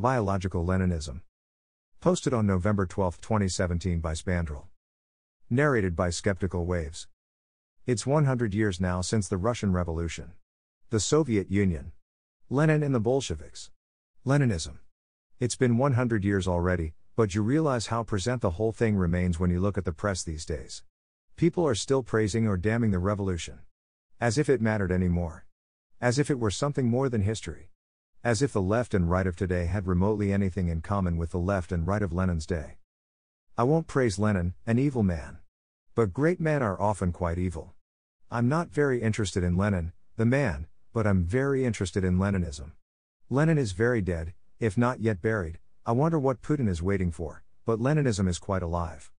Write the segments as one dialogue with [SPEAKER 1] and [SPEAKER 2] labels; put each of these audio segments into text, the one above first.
[SPEAKER 1] Biological Leninism. Posted on November 12, 2017 by Spandrell. Narrated by Skeptical Waves. It's 100 years now since the Russian Revolution. The Soviet Union. Lenin and the Bolsheviks. Leninism. It's been 100 years already, but you realize how present the whole thing remains when you look at the press these days. People are still praising or damning the revolution. As if it mattered anymore. As if it were something more than history. As if the left and right of today had remotely anything in common with the left and right of Lenin's day. I won't praise Lenin, an evil man. But great men are often quite evil. I'm not very interested in Lenin, the man, but I'm very interested in Leninism. Lenin is very dead, if not yet buried. I wonder what Putin is waiting for, but Leninism is quite alive.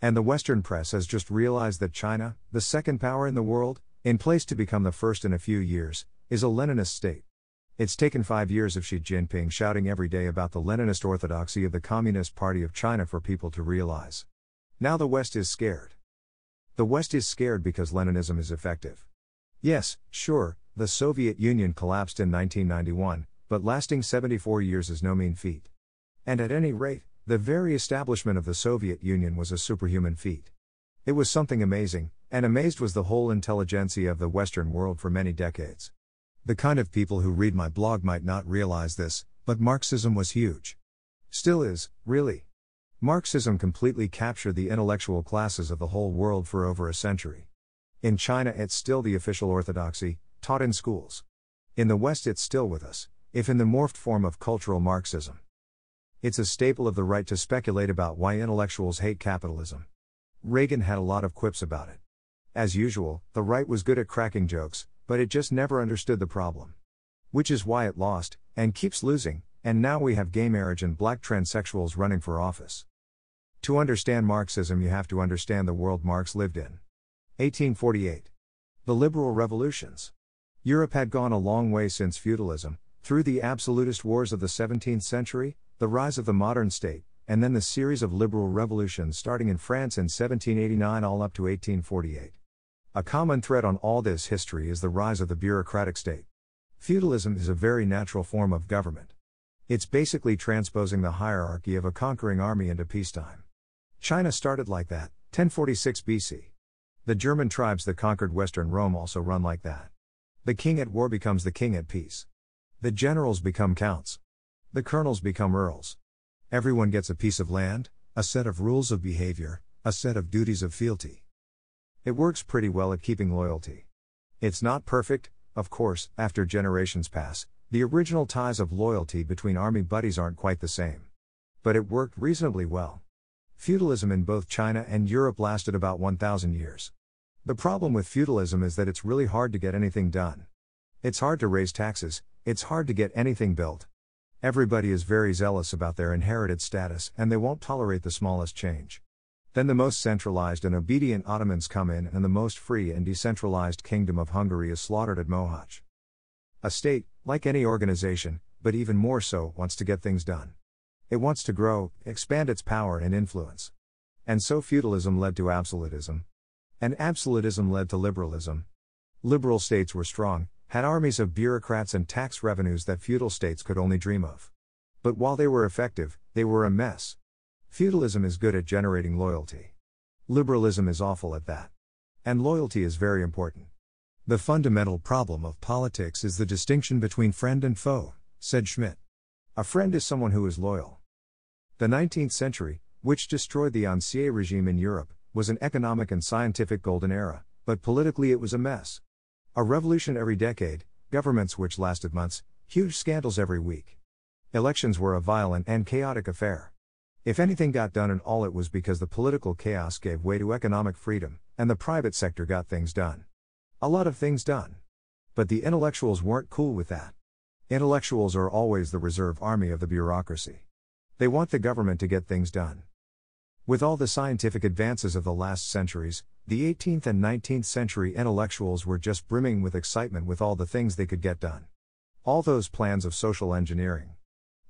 [SPEAKER 1] And the Western press has just realized that China, the second power in the world, in place to become the first in a few years, is a Leninist state. It's taken five years of Xi Jinping shouting every day about the Leninist orthodoxy of the Communist Party of China for people to realize. Now the West is scared. The West is scared because Leninism is effective. Yes, sure, the Soviet Union collapsed in 1991, but lasting 74 years is no mean feat. And at any rate, the very establishment of the Soviet Union was a superhuman feat. It was something amazing, and amazed was the whole intelligentsia of the Western world for many decades. The kind of people who read my blog might not realize this, but Marxism was huge. Still is, really. Marxism completely captured the intellectual classes of the whole world for over a century. In China, it's still the official orthodoxy, taught in schools. In the West, it's still with us, if in the morphed form of cultural Marxism. It's a staple of the right to speculate about why intellectuals hate capitalism. Reagan had a lot of quips about it. As usual, the right was good at cracking jokes, but it just never understood the problem. Which is why it lost, and keeps losing, and now we have gay marriage and black transsexuals running for office. To understand Marxism, you have to understand the world Marx lived in. 1848. The Liberal Revolutions. Europe had gone a long way since feudalism, through the absolutist wars of the 17th century, the rise of the modern state, and then the series of liberal revolutions starting in France in 1789 all up to 1848. A common thread on all this history is the rise of the bureaucratic state. Feudalism is a very natural form of government. It's basically transposing the hierarchy of a conquering army into peacetime. China started like that, 1046 BC. The German tribes that conquered Western Rome also run like that. The king at war becomes the king at peace. The generals become counts. The colonels become earls. Everyone gets a piece of land, a set of rules of behavior, a set of duties of fealty. It works pretty well at keeping loyalty. It's not perfect, of course, after generations pass, the original ties of loyalty between army buddies aren't quite the same. But it worked reasonably well. Feudalism in both China and Europe lasted about 1,000 years. The problem with feudalism is that it's really hard to get anything done. It's hard to raise taxes, it's hard to get anything built. Everybody is very zealous about their inherited status and they won't tolerate the smallest change. Then the most centralized and obedient Ottomans come in, and the most free and decentralized kingdom of Hungary is slaughtered at Mohacs. A state, like any organization, but even more so, wants to get things done. It wants to grow, expand its power and influence. And so feudalism led to absolutism. And absolutism led to liberalism. Liberal states were strong, had armies of bureaucrats and tax revenues that feudal states could only dream of. But while they were effective, they were a mess. Feudalism is good at generating loyalty. Liberalism is awful at that. And loyalty is very important. The fundamental problem of politics is the distinction between friend and foe, said Schmitt. A friend is someone who is loyal. The 19th century, which destroyed the Ancien regime in Europe, was an economic and scientific golden era, but politically it was a mess. A revolution every decade, governments which lasted months, huge scandals every week. Elections were a violent and chaotic affair. If anything got done and all it was because the political chaos gave way to economic freedom, and the private sector got things done. A lot of things done. But the intellectuals weren't cool with that. Intellectuals are always the reserve army of the bureaucracy. They want the government to get things done. With all the scientific advances of the last centuries, the 18th and 19th century intellectuals were just brimming with excitement with all the things they could get done. All those plans of social engineering.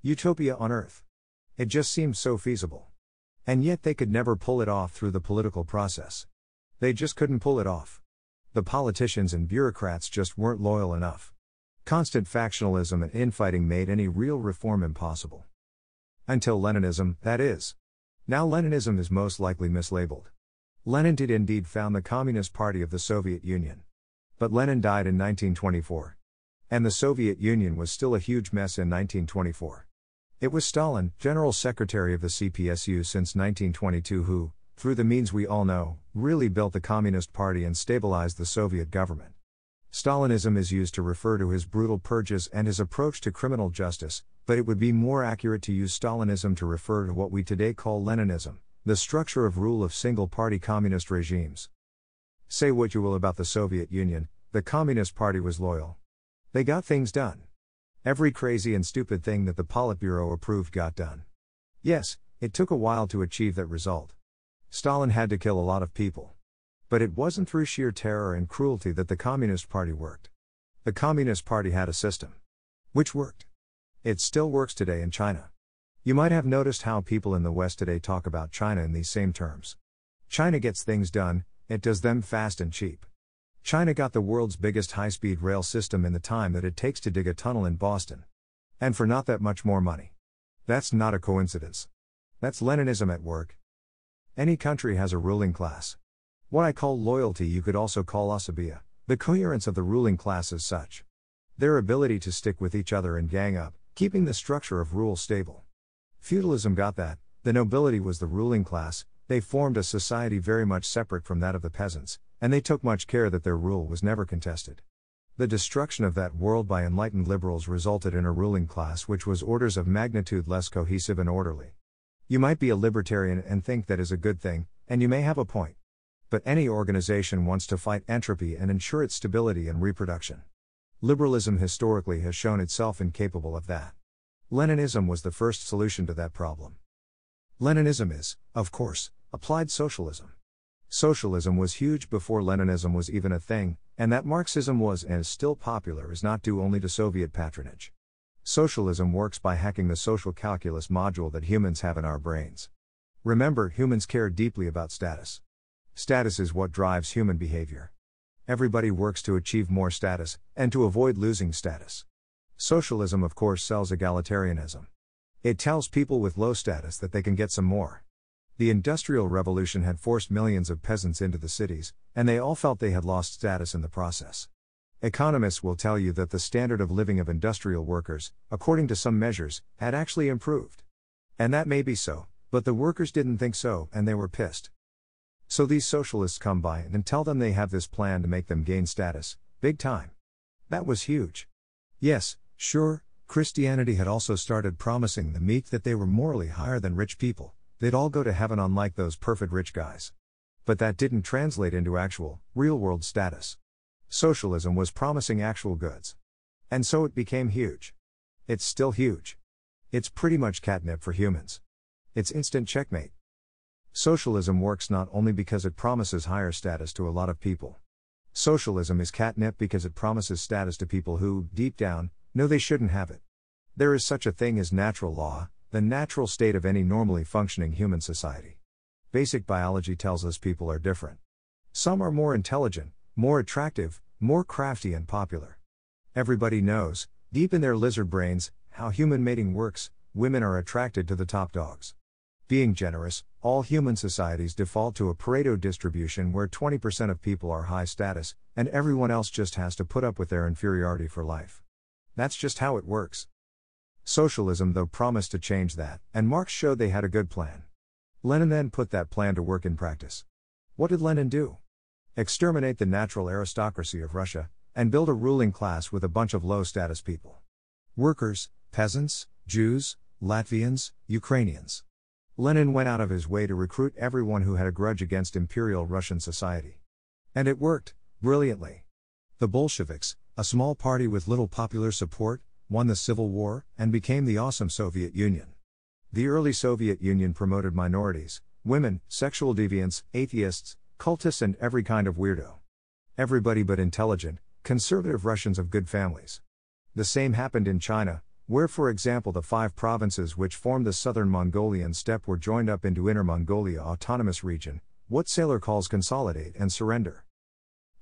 [SPEAKER 1] Utopia on Earth. It just seemed so feasible. And yet they could never pull it off through the political process. They just couldn't pull it off. The politicians and bureaucrats just weren't loyal enough. Constant factionalism and infighting made any real reform impossible. Until Leninism, that is. Now Leninism is most likely mislabeled. Lenin did indeed found the Communist Party of the Soviet Union. But Lenin died in 1924. And the Soviet Union was still a huge mess in 1924. It was Stalin, General Secretary of the CPSU since 1922, who, through the means we all know, really built the Communist Party and stabilized the Soviet government. Stalinism is used to refer to his brutal purges and his approach to criminal justice, but it would be more accurate to use Stalinism to refer to what we today call Leninism, the structure of rule of single party communist regimes. Say what you will about the Soviet Union, the Communist Party was loyal. They got things done. Every crazy and stupid thing that the Politburo approved got done. Yes, it took a while to achieve that result. Stalin had to kill a lot of people. But it wasn't through sheer terror and cruelty that the Communist Party worked. The Communist Party had a system. Which worked. It still works today in China. You might have noticed how people in the West today talk about China in these same terms. China gets things done, it does them fast and cheap. China got the world's biggest high speed rail system in the time that it takes to dig a tunnel in Boston. And for not that much more money. That's not a coincidence. That's Leninism at work. Any country has a ruling class. What I call loyalty, you could also call asabiya, the coherence of the ruling class as such. Their ability to stick with each other and gang up, keeping the structure of rule stable. Feudalism got that, the nobility was the ruling class, they formed a society very much separate from that of the peasants, and they took much care that their rule was never contested. The destruction of that world by enlightened liberals resulted in a ruling class which was orders of magnitude less cohesive and orderly. You might be a libertarian and think that is a good thing, and you may have a point. But any organization wants to fight entropy and ensure its stability and reproduction. Liberalism historically has shown itself incapable of that. Leninism was the first solution to that problem. Leninism is, of course, applied socialism. Socialism was huge before Leninism was even a thing, and that Marxism was and is still popular is not due only to Soviet patronage. Socialism works by hacking the social calculus module that humans have in our brains. Remember, humans care deeply about status. Status is what drives human behavior. Everybody works to achieve more status, and to avoid losing status. Socialism, of course, sells egalitarianism. It tells people with low status that they can get some more. The Industrial Revolution had forced millions of peasants into the cities, and they all felt they had lost status in the process. Economists will tell you that the standard of living of industrial workers, according to some measures, had actually improved. And that may be so, but the workers didn't think so, and they were pissed. So these socialists come by and tell them they have this plan to make them gain status, big time. That was huge. Yes, Sure, Christianity had also started promising the meek that they were morally higher than rich people, they'd all go to heaven unlike those perfect rich guys. But that didn't translate into actual, real world status. Socialism was promising actual goods. And so it became huge. It's still huge. It's pretty much catnip for humans. It's instant checkmate. Socialism works not only because it promises higher status to a lot of people. Socialism is catnip because it promises status to people who, deep down, know they shouldn't have it. There is such a thing as natural law, the natural state of any normally functioning human society. Basic biology tells us people are different. Some are more intelligent, more attractive, more crafty, and popular. Everybody knows, deep in their lizard brains, how human mating works women are attracted to the top dogs. Being generous, all human societies default to a Pareto distribution where 20% of people are high status, and everyone else just has to put up with their inferiority for life. That's just how it works. Socialism, though, promised to change that, and Marx showed they had a good plan. Lenin then put that plan to work in practice. What did Lenin do? Exterminate the natural aristocracy of Russia, and build a ruling class with a bunch of low status people. Workers, peasants, Jews, Latvians, Ukrainians. Lenin went out of his way to recruit everyone who had a grudge against Imperial Russian society. And it worked, brilliantly. The Bolsheviks, a small party with little popular support, won the Civil War, and became the awesome Soviet Union. The early Soviet Union promoted minorities, women, sexual deviants, atheists, cultists, and every kind of weirdo. Everybody but intelligent, conservative Russians of good families. The same happened in China, where, for example, the five provinces which formed the southern Mongolian steppe were joined up into Inner Mongolia Autonomous Region, what Sailer calls consolidate and surrender.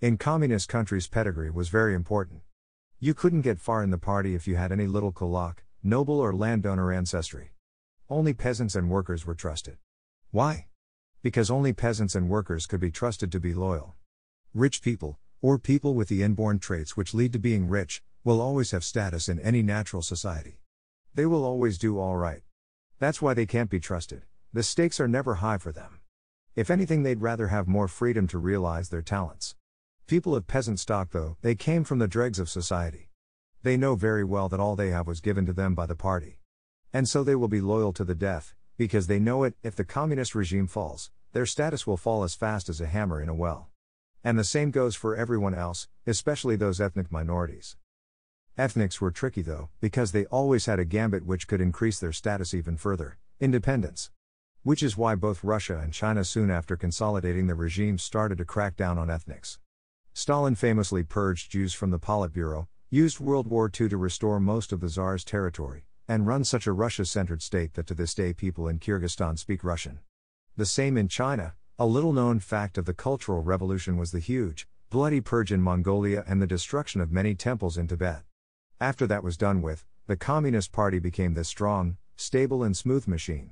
[SPEAKER 1] In communist countries, pedigree was very important. You couldn't get far in the party if you had any little kulak, noble or landowner ancestry. Only peasants and workers were trusted. Why? Because only peasants and workers could be trusted to be loyal. Rich people, or people with the inborn traits which lead to being rich, will always have status in any natural society. They will always do all right. That's why they can't be trusted, the stakes are never high for them. If anything, they'd rather have more freedom to realize their talents. People of peasant stock, though, they came from the dregs of society. They know very well that all they have was given to them by the party. And so they will be loyal to the death, because they know it, if the communist regime falls, their status will fall as fast as a hammer in a well. And the same goes for everyone else, especially those ethnic minorities. Ethnics were tricky though, because they always had a gambit which could increase their status even further independence. Which is why both Russia and China, soon after consolidating the regime, started to crack down on ethnics. Stalin famously purged Jews from the Politburo, used World War II to restore most of the Tsar's territory, and run such a Russia centered state that to this day people in Kyrgyzstan speak Russian. The same in China, a little known fact of the Cultural Revolution was the huge, bloody purge in Mongolia and the destruction of many temples in Tibet. After that was done with, the Communist Party became this strong, stable, and smooth machine.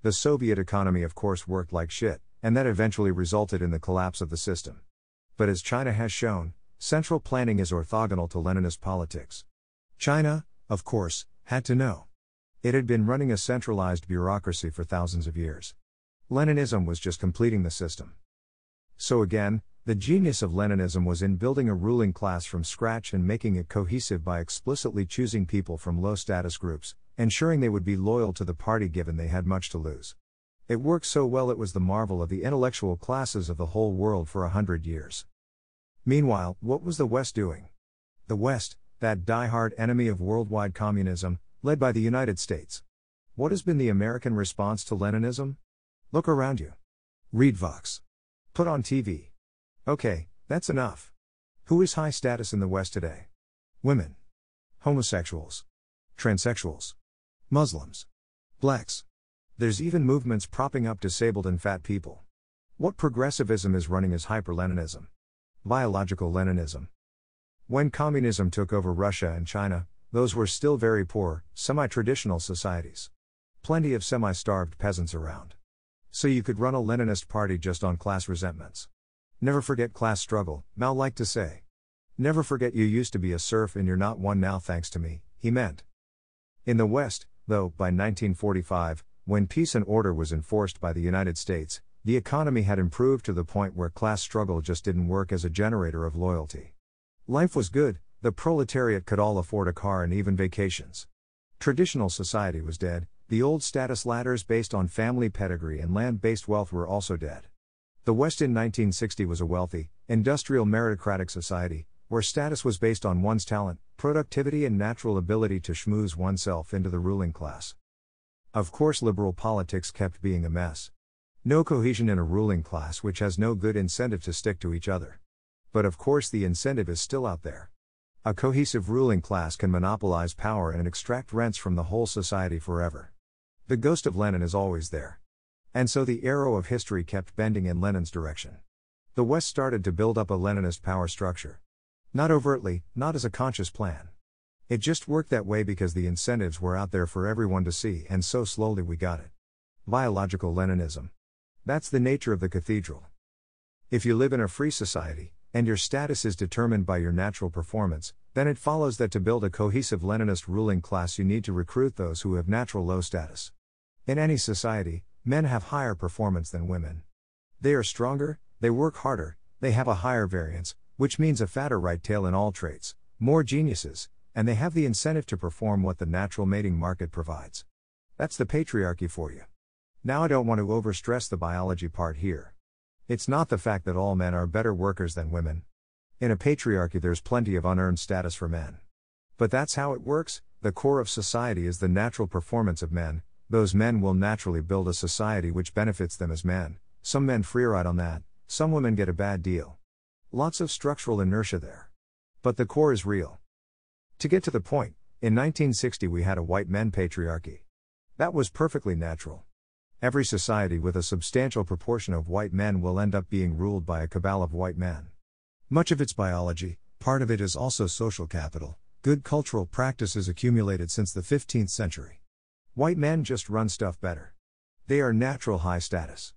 [SPEAKER 1] The Soviet economy, of course, worked like shit, and that eventually resulted in the collapse of the system. But as China has shown, Central planning is orthogonal to Leninist politics. China, of course, had to know. It had been running a centralized bureaucracy for thousands of years. Leninism was just completing the system. So again, the genius of Leninism was in building a ruling class from scratch and making it cohesive by explicitly choosing people from low status groups, ensuring they would be loyal to the party given they had much to lose. It worked so well it was the marvel of the intellectual classes of the whole world for a hundred years. Meanwhile, what was the West doing? The West, that die-hard enemy of worldwide communism, led by the United States. What has been the American response to Leninism? Look around you. Read Vox. Put on TV. Okay, that's enough. Who is high status in the West today? Women. Homosexuals. Transsexuals. Muslims. Blacks. There's even movements propping up disabled and fat people. What progressivism is running is hyper Leninism. Biological Leninism. When communism took over Russia and China, those were still very poor, semi traditional societies. Plenty of semi starved peasants around. So you could run a Leninist party just on class resentments. Never forget class struggle, Mao liked to say. Never forget you used to be a serf and you're not one now thanks to me, he meant. In the West, though, by 1945, when peace and order was enforced by the United States, the economy had improved to the point where class struggle just didn't work as a generator of loyalty. Life was good, the proletariat could all afford a car and even vacations. Traditional society was dead, the old status ladders based on family pedigree and land based wealth were also dead. The West in 1960 was a wealthy, industrial meritocratic society, where status was based on one's talent, productivity, and natural ability to schmooze oneself into the ruling class. Of course, liberal politics kept being a mess. No cohesion in a ruling class which has no good incentive to stick to each other. But of course, the incentive is still out there. A cohesive ruling class can monopolize power and extract rents from the whole society forever. The ghost of Lenin is always there. And so the arrow of history kept bending in Lenin's direction. The West started to build up a Leninist power structure. Not overtly, not as a conscious plan. It just worked that way because the incentives were out there for everyone to see, and so slowly we got it. Biological Leninism. That's the nature of the cathedral. If you live in a free society, and your status is determined by your natural performance, then it follows that to build a cohesive Leninist ruling class, you need to recruit those who have natural low status. In any society, men have higher performance than women. They are stronger, they work harder, they have a higher variance, which means a fatter right tail in all traits, more geniuses, and they have the incentive to perform what the natural mating market provides. That's the patriarchy for you. Now, I don't want to overstress the biology part here. It's not the fact that all men are better workers than women. In a patriarchy, there's plenty of unearned status for men. But that's how it works the core of society is the natural performance of men, those men will naturally build a society which benefits them as men. Some men freeride on that, some women get a bad deal. Lots of structural inertia there. But the core is real. To get to the point, in 1960 we had a white men patriarchy. That was perfectly natural. Every society with a substantial proportion of white men will end up being ruled by a cabal of white men. Much of it's biology, part of it is also social capital, good cultural practices accumulated since the 15th century. White men just run stuff better. They are natural high status.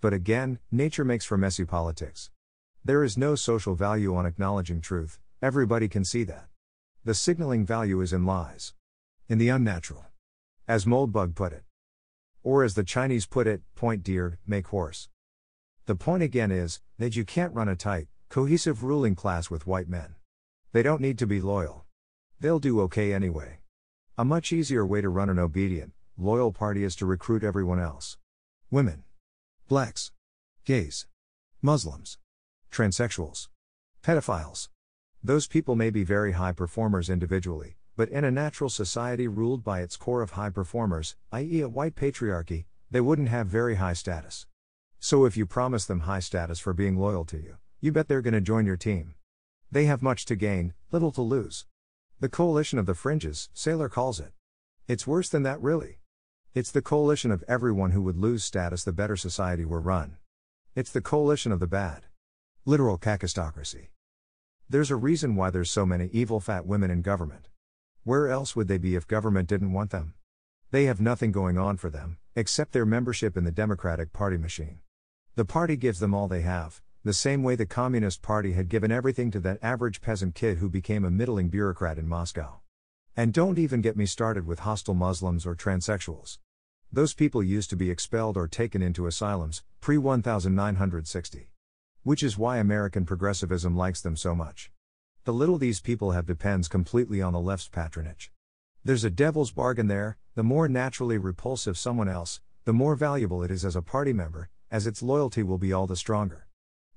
[SPEAKER 1] But again, nature makes for messy politics. There is no social value on acknowledging truth, everybody can see that. The signaling value is in lies. In the unnatural. As Moldbug put it. Or as the Chinese put it, point deer, make horse. The point again is that you can't run a tight, cohesive ruling class with white men. They don't need to be loyal. They'll do okay anyway. A much easier way to run an obedient, loyal party is to recruit everyone else women, blacks, gays, Muslims, transsexuals, pedophiles. Those people may be very high performers individually, but in a natural society ruled by its core of high performers, i.e., a white patriarchy, they wouldn't have very high status. So if you promise them high status for being loyal to you, you bet they're going to join your team. They have much to gain, little to lose. The coalition of the fringes, Sailer calls it. It's worse than that, really. It's the coalition of everyone who would lose status the better society were run. It's the coalition of the bad. Literal kakistocracy. There's a reason why there's so many evil fat women in government. Where else would they be if government didn't want them? They have nothing going on for them, except their membership in the Democratic Party machine. The party gives them all they have, the same way the Communist Party had given everything to that average peasant kid who became a middling bureaucrat in Moscow. And don't even get me started with hostile Muslims or transsexuals. Those people used to be expelled or taken into asylums, pre 1960. Which is why American progressivism likes them so much. The little these people have depends completely on the left's patronage. There's a devil's bargain there, the more naturally repulsive someone else, the more valuable it is as a party member, as its loyalty will be all the stronger.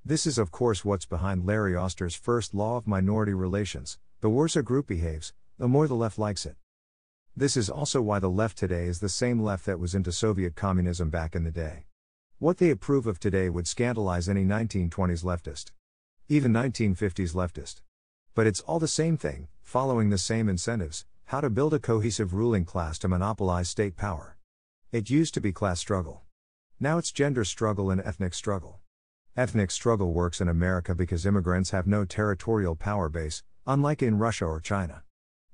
[SPEAKER 1] This is, of course, what's behind Larry Auster's first law of minority relations the worse a group behaves, the more the left likes it. This is also why the left today is the same left that was into Soviet communism back in the day. What they approve of today would scandalize any 1920s leftist. Even 1950s leftist. But it's all the same thing, following the same incentives how to build a cohesive ruling class to monopolize state power. It used to be class struggle. Now it's gender struggle and ethnic struggle. Ethnic struggle works in America because immigrants have no territorial power base, unlike in Russia or China.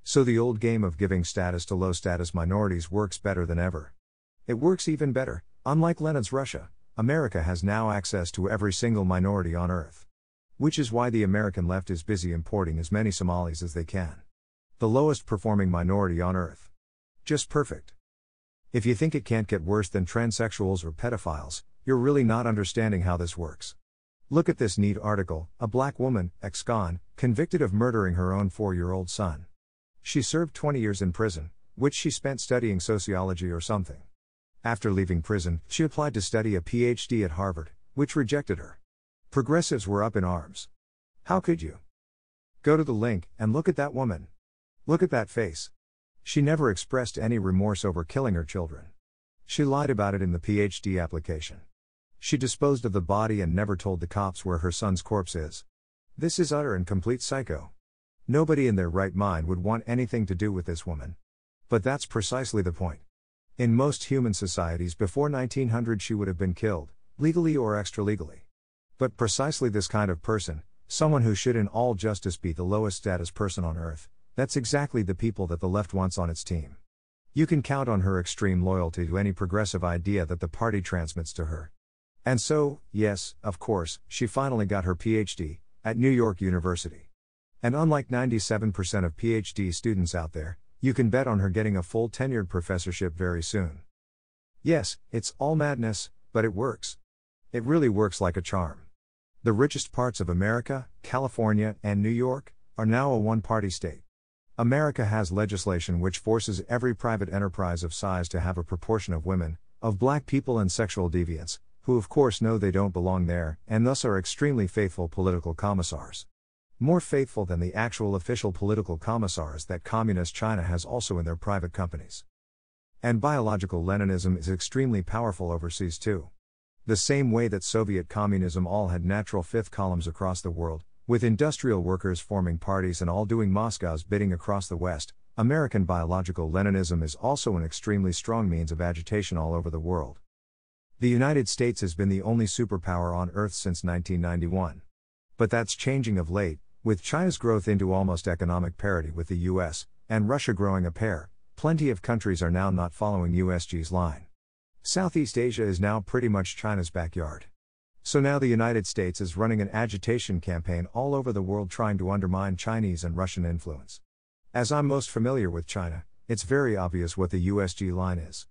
[SPEAKER 1] So the old game of giving status to low status minorities works better than ever. It works even better, unlike Lenin's Russia, America has now access to every single minority on earth. Which is why the American left is busy importing as many Somalis as they can. The lowest performing minority on earth. Just perfect. If you think it can't get worse than transsexuals or pedophiles, you're really not understanding how this works. Look at this neat article a black woman, ex con, convicted of murdering her own four year old son. She served 20 years in prison, which she spent studying sociology or something. After leaving prison, she applied to study a PhD at Harvard, which rejected her. Progressives were up in arms. How could you? Go to the link and look at that woman. Look at that face. She never expressed any remorse over killing her children. She lied about it in the PhD application. She disposed of the body and never told the cops where her son's corpse is. This is utter and complete psycho. Nobody in their right mind would want anything to do with this woman. But that's precisely the point. In most human societies before 1900, she would have been killed, legally or extralegally. But precisely this kind of person, someone who should in all justice be the lowest status person on earth, that's exactly the people that the left wants on its team. You can count on her extreme loyalty to any progressive idea that the party transmits to her. And so, yes, of course, she finally got her PhD at New York University. And unlike 97% of PhD students out there, you can bet on her getting a full tenured professorship very soon. Yes, it's all madness, but it works. It really works like a charm. The richest parts of America, California, and New York, are now a one party state. America has legislation which forces every private enterprise of size to have a proportion of women, of black people, and sexual deviants, who of course know they don't belong there, and thus are extremely faithful political commissars. More faithful than the actual official political commissars that Communist China has also in their private companies. And biological Leninism is extremely powerful overseas too. The same way that Soviet communism all had natural fifth columns across the world, with industrial workers forming parties and all doing Moscow's bidding across the West, American biological Leninism is also an extremely strong means of agitation all over the world. The United States has been the only superpower on Earth since 1991. But that's changing of late, with China's growth into almost economic parity with the US, and Russia growing a pair, plenty of countries are now not following USG's line. Southeast Asia is now pretty much China's backyard. So now the United States is running an agitation campaign all over the world trying to undermine Chinese and Russian influence. As I'm most familiar with China, it's very obvious what the USG line is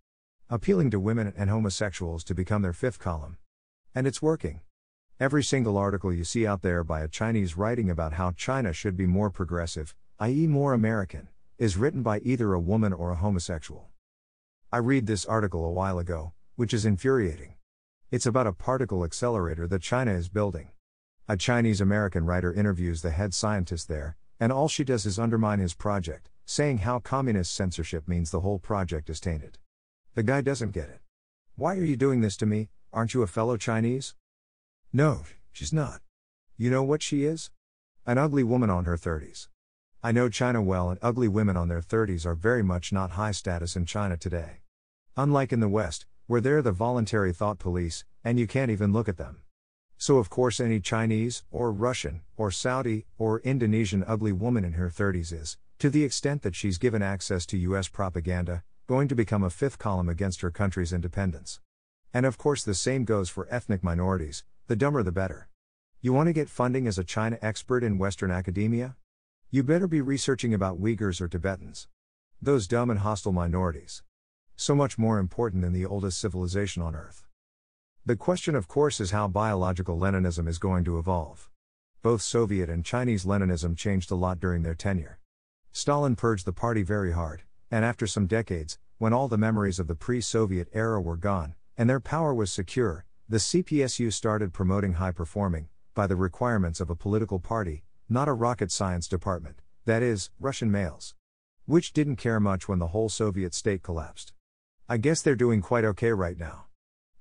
[SPEAKER 1] appealing to women and homosexuals to become their fifth column. And it's working. Every single article you see out there by a Chinese writing about how China should be more progressive, i.e., more American, is written by either a woman or a homosexual. I read this article a while ago, which is infuriating. It's about a particle accelerator that China is building. A Chinese American writer interviews the head scientist there, and all she does is undermine his project, saying how communist censorship means the whole project is tainted. The guy doesn't get it. Why are you doing this to me? Aren't you a fellow Chinese? No, she's not. You know what she is? An ugly woman on her 30s. I know China well, and ugly women on their 30s are very much not high status in China today. Unlike in the West, where they're the voluntary thought police, and you can't even look at them. So, of course, any Chinese, or Russian, or Saudi, or Indonesian ugly woman in her 30s is, to the extent that she's given access to US propaganda, going to become a fifth column against her country's independence. And of course, the same goes for ethnic minorities, the dumber the better. You want to get funding as a China expert in Western academia? You better be researching about Uyghurs or Tibetans. Those dumb and hostile minorities. So much more important than the oldest civilization on Earth. The question, of course, is how biological Leninism is going to evolve. Both Soviet and Chinese Leninism changed a lot during their tenure. Stalin purged the party very hard, and after some decades, when all the memories of the pre Soviet era were gone, and their power was secure, the CPSU started promoting high performing, by the requirements of a political party, not a rocket science department, that is, Russian males. Which didn't care much when the whole Soviet state collapsed. I guess they're doing quite okay right now.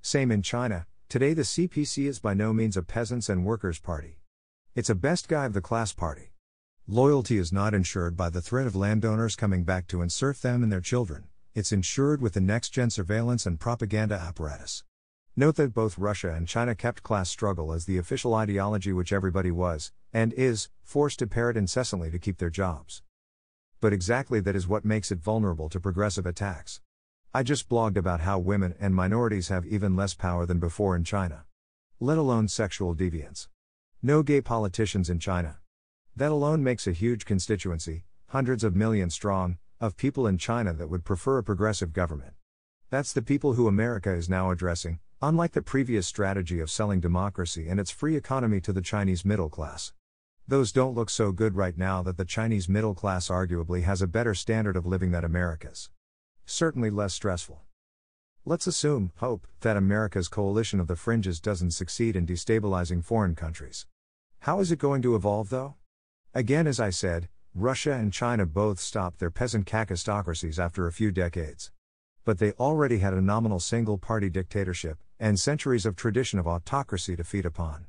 [SPEAKER 1] Same in China, today the CPC is by no means a peasants and workers' party. It's a best guy of the class party. Loyalty is not ensured by the threat of landowners coming back to insert them and their children, it's ensured with the next gen surveillance and propaganda apparatus. Note that both Russia and China kept class struggle as the official ideology which everybody was, and is, forced to parrot incessantly to keep their jobs. But exactly that is what makes it vulnerable to progressive attacks. I just blogged about how women and minorities have even less power than before in China. Let alone sexual deviance. No gay politicians in China. That alone makes a huge constituency, hundreds of millions strong, of people in China that would prefer a progressive government. That's the people who America is now addressing, unlike the previous strategy of selling democracy and its free economy to the Chinese middle class. Those don't look so good right now that the Chinese middle class arguably has a better standard of living than America's. Certainly less stressful. Let's assume, hope, that America's coalition of the fringes doesn't succeed in destabilizing foreign countries. How is it going to evolve though? Again, as I said, Russia and China both stopped their peasant kakistocracies after a few decades. But they already had a nominal single party dictatorship, and centuries of tradition of autocracy to feed upon.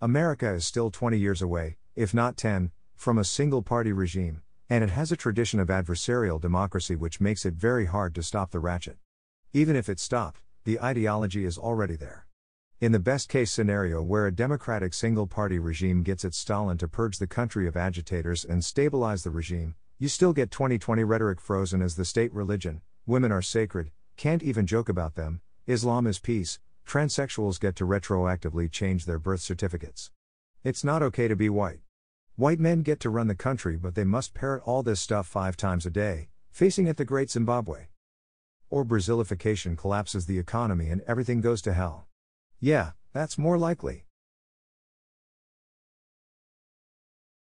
[SPEAKER 1] America is still 20 years away, if not 10, from a single party regime, and it has a tradition of adversarial democracy which makes it very hard to stop the ratchet. Even if it stopped, the ideology is already there. In the best case scenario, where a democratic single party regime gets its Stalin to purge the country of agitators and stabilize the regime, you still get 2020 rhetoric frozen as the state religion, women are sacred, can't even joke about them, Islam is peace, transsexuals get to retroactively change their birth certificates. It's not okay to be white. White men get to run the country, but they must parrot all this stuff five times a day, facing at the great Zimbabwe. Or Brazilification collapses the economy and everything goes to hell. Yeah, that's more likely.